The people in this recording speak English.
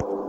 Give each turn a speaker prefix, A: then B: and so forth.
A: you